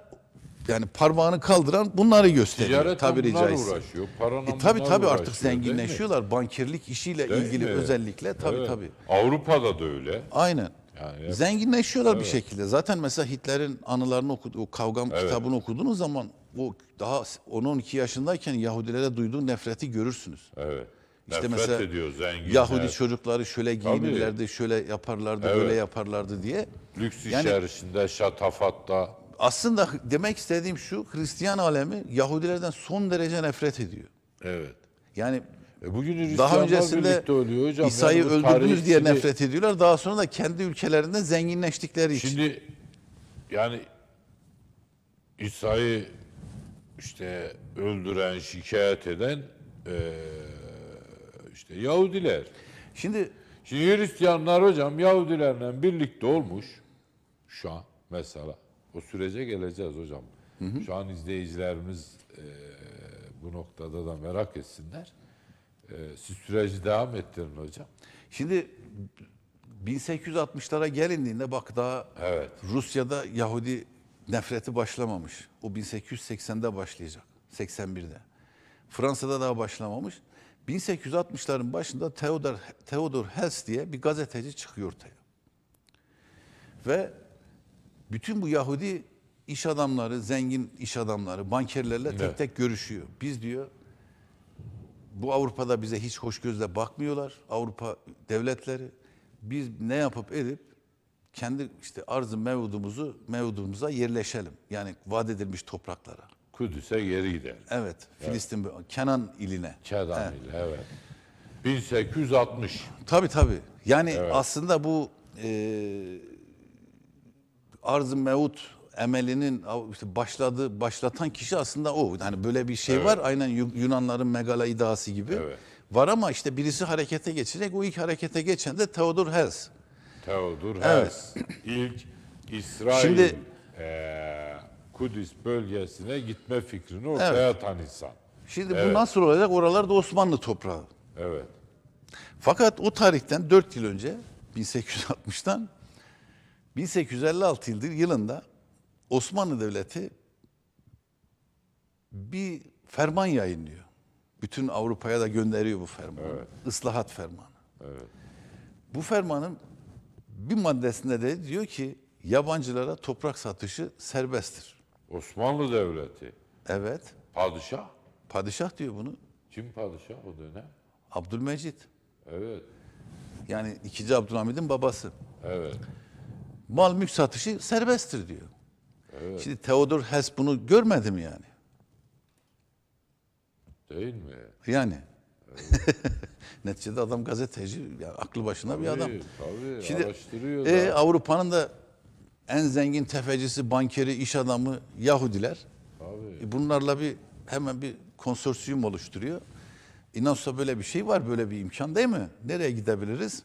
yani parmağını kaldıran bunları gösteriyor Ticaretle tabiri caizse. uğraşıyor. Paranla E tabii tabii artık zenginleşiyorlar. Bankerlik işiyle Değil ilgili mi? özellikle tabii Evet. tabii. Avrupa'da da öyle. Aynen. Yani hep- Zenginleşiyorlar bir şekilde. Zaten mesela Hitler'in anılarını okudu, o kavgam Evet. kitabını okuduğunuz zaman o daha 10-12 yaşındayken Yahudilere duyduğu nefreti görürsünüz. Evet. İşte Nefret mesela ediyor zenginler. Yahudi çocukları şöyle giyinirlerdi, şöyle yaparlardı, Evet. böyle yaparlardı diye. Lüks Yani- içerisinde, şatafatta. Aslında demek istediğim şu, Hristiyan alemi Yahudilerden son derece nefret ediyor. Evet. Yani E bugün Hristiyanlar daha öncesinde ölüyor hocam. İsa'yı Yani öldürdünüz diye şimdi- nefret ediyorlar. Daha sonra da kendi ülkelerinde zenginleştikleri için. Şimdi yani İsa'yı işte öldüren, şikayet eden eee, işte Yahudiler. Şimdi Şimdi Hristiyanlar hocam Yahudilerle birlikte olmuş şu an mesela. O sürece geleceğiz hocam. Şu an izleyicilerimiz eee, bu noktada da merak etsinler. Eee, siz süreci devam ettirin hocam. Şimdi 1860'lara gelindiğinde bak daha Evet. Rusya'da Yahudi nefreti başlamamış. O 1880'de başlayacak. 81'de. Fransa'da daha başlamamış. 1860'ların başında Theodor, Theodor Hess diye bir gazeteci çıkıyor ortaya. Ve bütün bu Yahudi iş adamları, zengin iş adamları, bankerlerle tek Evet. tek görüşüyor. Biz diyor bu Avrupa'da bize hiç hoş gözle bakmıyorlar. Avrupa devletleri. Biz ne yapıp edip kendi işte arzı mevudumuzu mevudumuza yerleşelim. Yani vaat edilmiş topraklara. Kudüs'e geri gider. Evet, Filistin Kenan iline. Kedan ile evet. 1860. Tabii tabii. Yani aslında bu e, arz-ı mevut emelinin işte başladığı, başlatan kişi aslında o. Yani böyle bir şey var. Aynen Yu- Yunanların megala iddiası gibi. Evet. Var ama işte birisi harekete geçecek. O ilk harekete geçen de Theodor Herzl. Theodor Evet. Herzl ilk İsrail Şimdi- eee, Kudüs bölgesine gitme fikrini ortaya atan insan. Şimdi bu nasıl olacak? Oralarda Osmanlı toprağı. Evet. Fakat o tarihten 4 yıl önce 1860'tan 1856 yıldır yılında Osmanlı Devleti bir ferman yayınlıyor. Bütün Avrupa'ya da gönderiyor bu fermanı. Islahat fermanı. Bu fermanın bir maddesinde de diyor ki yabancılara toprak satışı serbesttir. Osmanlı Devleti. Evet. Padişah. Padişah diyor bunu. Kim padişah o dönem? Abdülmecit. Evet. Yani 2. Abdülhamid'in babası. Evet. mal mülk satışı serbesttir diyor. Şimdi Theodor Hess bunu görmedi mi yani? Değil mi? Yani. <laughs> Neticede adam gazeteci, yani aklı başına bir adam. Tabii, tabii. Şimdi araştırıyor e. Avrupa'nın da en zengin tefecisi, bankeri, iş adamı Yahudiler. Tabii. E, bunlarla bir hemen bir konsorsiyum oluşturuyor. İnansa böyle bir şey var, böyle bir imkan değil mi? Nereye gidebiliriz?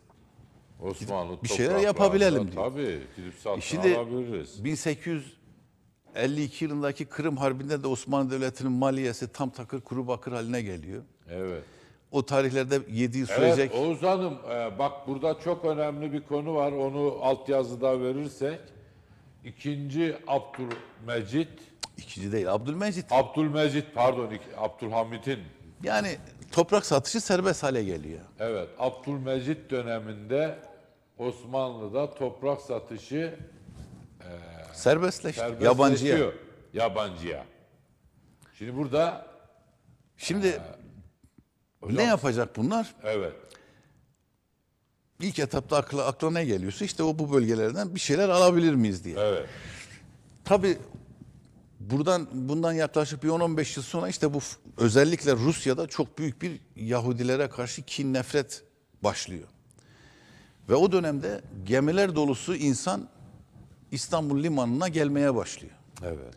Osmanlı bir şeyler yapabilelim diyor. Tabii. Gidip satın Şimdi alabiliriz. 1852 yılındaki Kırım Harbi'nde de Osmanlı Devleti'nin maliyesi tam takır kuru bakır haline geliyor. Evet. O tarihlerde 7 yıl Evet sürecek. Oğuz Hanım e, bak burada çok önemli bir konu var. Onu altyazıda verirsek. İkinci Abdülmecit, İkinci değil Abdülmecit. Abdülmecit pardon Abdülhamit'in Yani toprak satışı serbest hale geliyor. evet Abdülmecit döneminde Osmanlı'da toprak satışı Serbestleşti. serbestleşiyor. Yabancıya. Yabancıya. Şimdi burada Şimdi ne yapacak bunlar? evet İlk etapta akla, akla ne geliyorsa işte o bu bölgelerden bir şeyler alabilir miyiz diye. evet Tabii buradan bundan yaklaşık bir 10-15 yıl sonra işte bu özellikle Rusya'da çok büyük bir Yahudilere karşı kin nefret başlıyor. Ve o dönemde gemiler dolusu insan İstanbul limanına gelmeye başlıyor. evet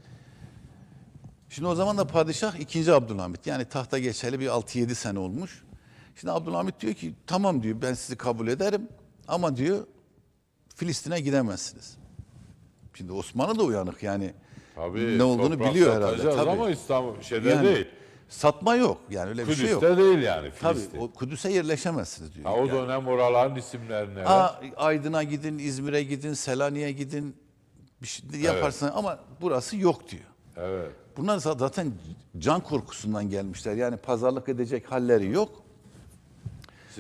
Şimdi o zaman da padişah 2. Abdülhamit. Yani tahta geçeli bir 6-7 sene olmuş. Şimdi Abdülhamit diyor ki tamam diyor ben sizi kabul ederim ama diyor Filistin'e gidemezsiniz. Şimdi Osmanlı da uyanık yani tabii ne olduğunu biliyor herhalde. Tabii. ama İstanbul şeyde Yani değil. Satma yok yani öyle bir şey yok. Kudüs'te değil yani Tabii Filistin. o Kudüs'e yerleşemezsiniz diyor. Ha, o Yani. dönem oraların isimlerini evet. Aa, Aydın'a gidin, İzmir'e gidin, Selanik'e gidin bir şey yaparsın ama burası yok diyor. Evet. Bunlar zaten can korkusundan gelmişler. Yani pazarlık edecek halleri yok.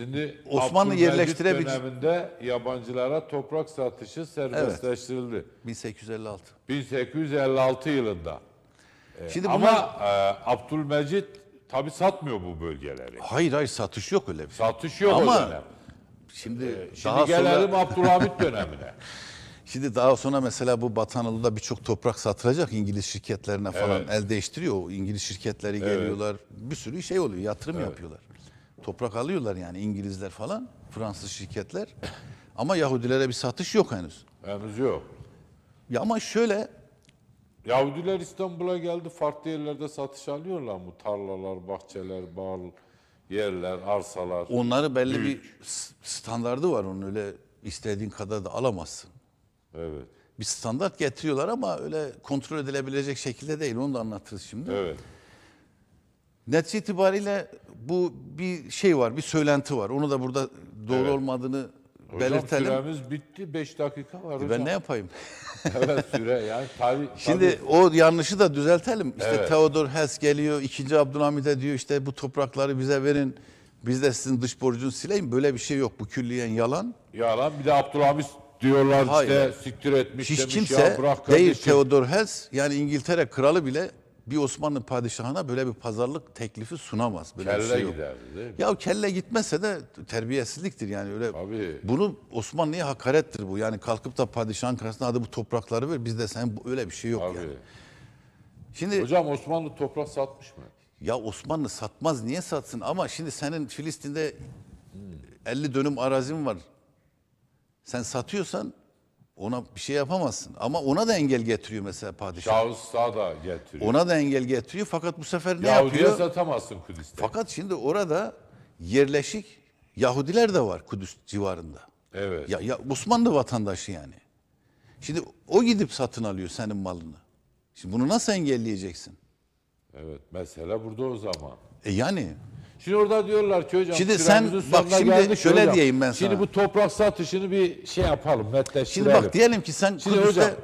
Şimdi Osmanlı yerleştirebilecek- döneminde yabancılara toprak satışı serbestleştirildi. 1856. 1856 yılında. Ee, Şimdi Ama bunlar e, Abdülmecit tabi satmıyor bu bölgeleri. hayır hayır satış yok öyle bir şey. Satış yok Ama o dönem. Şimdi Şimdi daha gelelim sonra Abdülhamit <laughs> dönemine. şimdi daha sonra mesela bu Batanalı'da birçok toprak satılacak İngiliz şirketlerine falan Evet. el değiştiriyor. O İngiliz şirketleri geliyorlar. Bir sürü şey oluyor. Yatırım yapıyorlar. Toprak alıyorlar yani İngilizler falan, Fransız şirketler. <clears throat> Ama Yahudilere bir satış yok henüz. Henüz yok. Ya ama şöyle Yahudiler İstanbul'a geldi farklı yerlerde satış alıyorlar mı? Tarlalar, bahçeler, bağ yerler, arsalar. onları belli Büyük. bir standardı var. Onu öyle istediğin kadar da alamazsın. Evet. Bir standart getiriyorlar ama öyle kontrol edilebilecek şekilde değil. Onu da anlatırız şimdi. Evet. Netice itibariyle bu bir şey var, bir söylenti var. Onu da burada doğru Evet. olmadığını Hocam belirtelim. süremiz bitti. 5 dakika var E hocam. Ben ne yapayım? <laughs> evet süre yani tarih. <laughs> Şimdi o yanlışı da düzeltelim. İşte Evet. Theodor Hess geliyor, 2. Abdülhamid'e diyor işte bu toprakları bize verin. Biz de sizin dış borcunuzu sileyim. Böyle bir şey yok. Bu külliyen yalan. Yalan bir de Abdülhamit diyorlar Hayır. işte siktir etmiş Hiç demiş kimse ya bırak değil kardeşim. Theodor Hess yani İngiltere kralı bile bir Osmanlı padişahına böyle bir pazarlık teklifi sunamaz. Böyle bir Kelle şey yok. giderdi değil mi? Ya kelle gitmese de terbiyesizliktir yani öyle. Tabii. Bunu Osmanlı'ya hakarettir bu. Yani kalkıp da padişahın karşısında hadi bu toprakları ver biz de sen öyle bir şey yok Tabii. yani. Şimdi Hocam Osmanlı toprak satmış mı? ya Osmanlı satmaz niye satsın ama şimdi senin Filistin'de 50 dönüm arazin var. Sen satıyorsan ona bir şey yapamazsın. Ama ona da engel getiriyor mesela padişah. Şahıslar da getiriyor. Ona da engel getiriyor fakat bu sefer ne Yahudi'ye yapıyor? satamazsın Kudüs'te. Fakat şimdi orada yerleşik Yahudiler de var Kudüs civarında. Evet. Ya, ya Osmanlı vatandaşı yani. Şimdi o gidip satın alıyor senin malını. Şimdi bunu nasıl engelleyeceksin? Evet. Mesele burada o zaman. E yani Şimdi orada diyorlar ki hocam Şimdi sen- bak şimdi şöyle hocam. diyeyim ben Şimdi sana. bu toprak satışını bir şey yapalım, şimdi netleştirelim. bak diyelim ki sen Şimdi Kudüs'te hocam,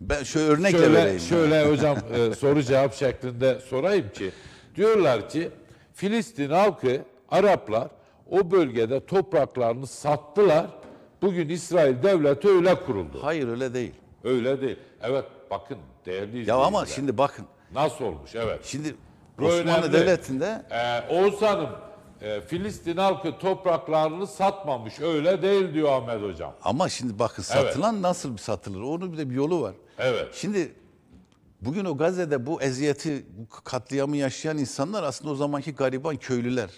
ben şöyle örnekle şöyle, vereyim. şöyle <laughs> hocam e, soru cevap şeklinde sorayım ki diyorlar ki Filistin halkı Araplar o bölgede topraklarını sattılar. Bugün İsrail devleti öyle kuruldu. Hayır öyle değil. Öyle değil. Evet bakın değerli Ya ama şimdi bakın. nasıl olmuş? Evet. Şimdi Bu Osmanlı önemli. Devleti'nde Ee, Oğuz Hanım, e, Filistin halkı topraklarını satmamış. Öyle değil diyor Ahmet Hocam. ama şimdi bakın satılan nasıl satılır? Onun bir de bir yolu var. Evet. Şimdi bugün o Gazze'de bu eziyeti, bu katliamı yaşayan insanlar aslında o zamanki gariban köylüler.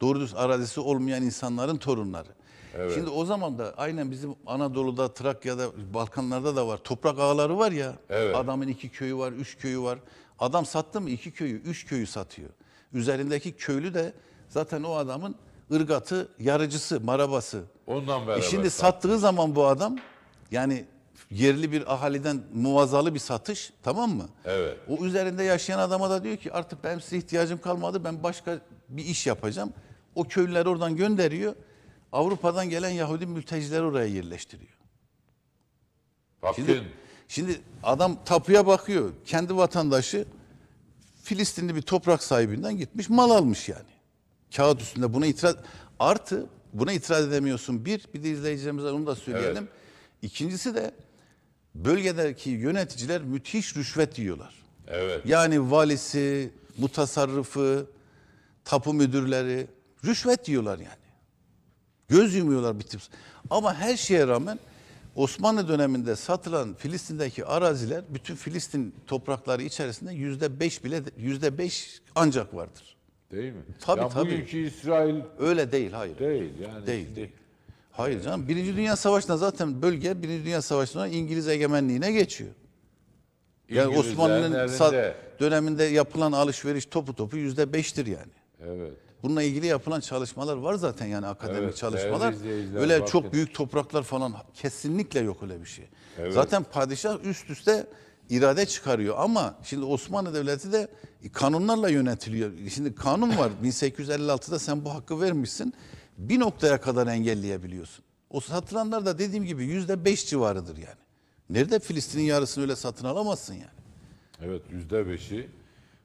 Doğru düz arazisi olmayan insanların torunları. Şimdi o zaman da aynen bizim Anadolu'da, Trakya'da, Balkanlarda da var. Toprak ağları var ya. Evet. Adamın iki köyü var, üç köyü var. Adam sattı mı iki köyü, üç köyü satıyor. Üzerindeki köylü de zaten o adamın ırgatı, yarıcısı, marabası. Ondan beraber. E şimdi sat- sattığı zaman bu adam yani yerli bir ahaliden muvazalı bir satış tamam mı? Evet. O üzerinde yaşayan adama da diyor ki artık benim size ihtiyacım kalmadı ben başka bir iş yapacağım. O köylüleri oradan gönderiyor. Avrupa'dan gelen Yahudi mültecileri oraya yerleştiriyor. Bakın. Şimdi, şimdi adam tapuya bakıyor. Kendi vatandaşı Filistinli bir toprak sahibinden gitmiş mal almış yani. Kağıt üstünde buna itiraz artı buna itiraz edemiyorsun. Bir, bir de izleyicilerimize onu da söyleyelim. İkincisi de bölgedeki yöneticiler müthiş rüşvet yiyorlar. Evet. Yani valisi, mutasarrıfı, tapu müdürleri rüşvet yiyorlar yani. Göz yumuyorlar bir tip. Ama her şeye rağmen Osmanlı döneminde satılan Filistin'deki araziler bütün Filistin toprakları içerisinde yüzde beş bile yüzde beş ancak vardır. Değil mi? Tabii, ya tabii. Bugünkü İsrail Öyle değil hayır. değil yani. Değil, şimdi- değil. Hayır canım. Birinci Dünya Savaşı'nda zaten bölge Birinci Dünya Savaşı'ndan İngiliz egemenliğine geçiyor. Yani Osmanlı'nın döneminde yapılan alışveriş topu topu yüzde beştir yani. Evet. Bununla ilgili yapılan çalışmalar var zaten yani akademik Evet, çalışmalar. Öyle bakın. çok büyük topraklar falan kesinlikle yok öyle bir şey. Evet. Zaten padişah üst üste irade çıkarıyor ama şimdi Osmanlı Devleti de kanunlarla yönetiliyor. Şimdi kanun var <laughs> 1856'da sen bu hakkı vermişsin. Bir noktaya kadar engelleyebiliyorsun. O satılanlar da dediğim gibi yüzde beş civarıdır yani. Nerede Filistin'in yarısını öyle satın alamazsın yani. Evet yüzde beşi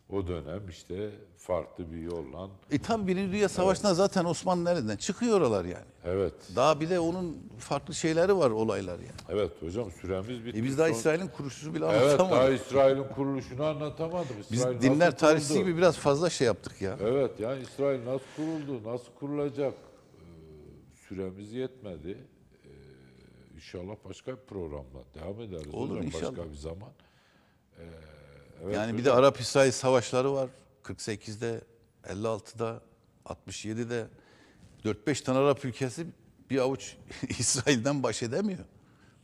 o dönem işte farklı bir yolla. E tabi Birinci Dünya Savaşı'nda zaten Osmanlı nereden çıkıyor oralar yani. Evet. Daha bir de onun farklı şeyleri var olaylar yani. Evet hocam süremiz bitti. E biz daha İsrail'in kuruluşunu bile Evet daha anlatamadık. İsrail'in kuruluşunu anlatamadım. Biz İsrail dinler nasıl tarihçisi kuruldu? gibi biraz fazla şey yaptık ya. Evet yani İsrail nasıl kuruldu, nasıl kurulacak Ee, süremiz yetmedi. Ee, inşallah başka bir programla devam ederiz Olur hocam inşallah. başka bir zaman. Ee, evet yani bir de Arap-İsrail savaşları var. 48'de, 56'da, 67'de 4-5 tane Arap ülkesi bir avuç <laughs> İsrail'den baş edemiyor.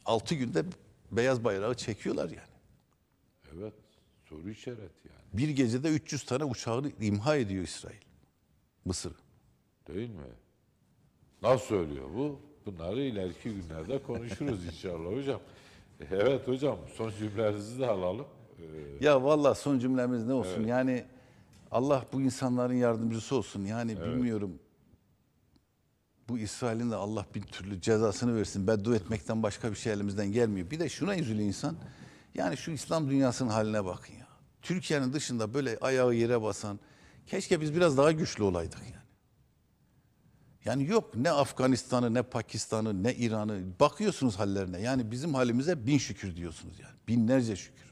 6 günde beyaz bayrağı çekiyorlar yani. Evet soru işareti yani Bir gecede 300 tane uçağı imha ediyor İsrail. Mısır. değil mi? Nasıl söylüyor bu? Bunları ileriki günlerde konuşuruz inşallah hocam. <laughs> Evet hocam son cümlelerinizi de alalım. Ya vallahi son cümlemiz ne olsun? Yani Allah bu insanların yardımcısı olsun. Yani bilmiyorum. Bu İsrail'in de Allah bin türlü cezasını versin. Beddua etmekten başka bir şey elimizden gelmiyor. Bir de şuna üzülüyor insan. Yani şu İslam dünyasının haline bakın ya. Türkiye'nin dışında böyle ayağı yere basan, keşke biz biraz daha güçlü olaydık yani. Yani yok ne Afganistan'ı, ne Pakistan'ı, ne İran'ı bakıyorsunuz hallerine. Yani bizim halimize bin şükür diyorsunuz yani. Binlerce şükür.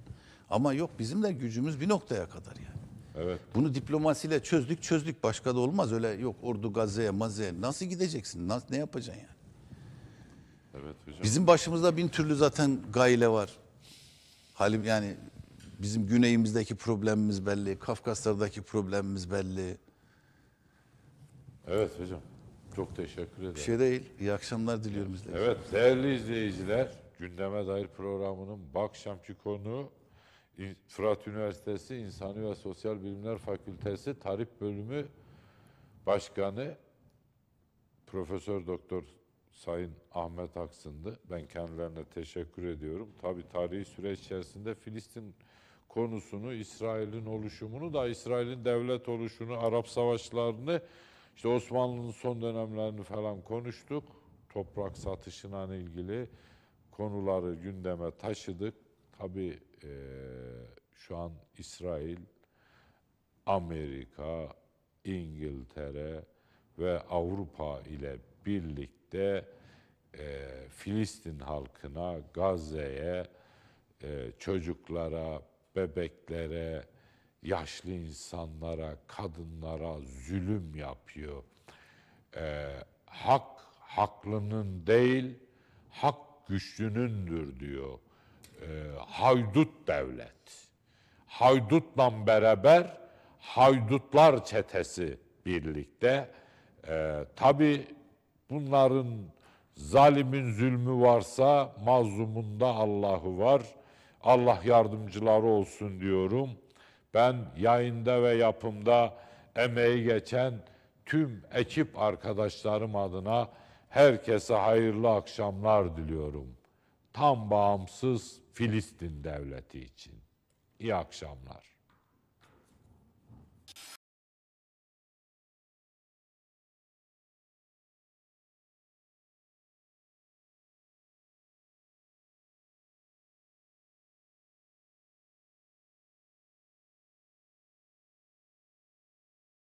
Ama yok bizim de gücümüz bir noktaya kadar yani. evet Bunu diplomasiyle çözdük çözdük başka da olmaz. Öyle yok ordu Gazze'ye mazeye nasıl gideceksin? Nasıl, ne yapacaksın yani? evet hocam. Bizim başımızda bin türlü zaten gayle var. Halim yani Bizim güneyimizdeki problemimiz belli, Kafkaslardaki problemimiz belli. Evet hocam. Çok teşekkür ederim. Bir şey değil. İyi akşamlar diliyorum izleyiciler. Evet değerli izleyiciler, gündeme dair programının bu akşamki konu İ- Fırat Üniversitesi İnsani ve Sosyal Bilimler Fakültesi Tarih Bölümü Başkanı Profesör Doktor Sayın Ahmet Aksın'dı. Ben kendilerine teşekkür ediyorum. Tabii tarihi süreç içerisinde Filistin konusunu, İsrail'in oluşumunu da İsrail'in devlet oluşunu, Arap savaşlarını, işte Osmanlı'nın son dönemlerini falan konuştuk. Toprak satışına ilgili konuları gündeme taşıdık. Tabii eee, şu an İsrail, Amerika, İngiltere ve Avrupa ile birlikte e, Filistin halkına, Gazze'ye, e, çocuklara, bebeklere, yaşlı insanlara, kadınlara zulüm yapıyor. E, hak haklının değil, hak güçlünündür diyor. E, haydut devlet haydutla beraber haydutlar çetesi birlikte. Ee, Tabi bunların zalimin zulmü varsa mazlumunda Allah'ı var. Allah yardımcıları olsun diyorum. Ben yayında ve yapımda emeği geçen tüm ekip arkadaşlarım adına herkese hayırlı akşamlar diliyorum. Tam bağımsız Filistin devleti için. İyi akşamlar.